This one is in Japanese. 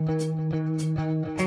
うん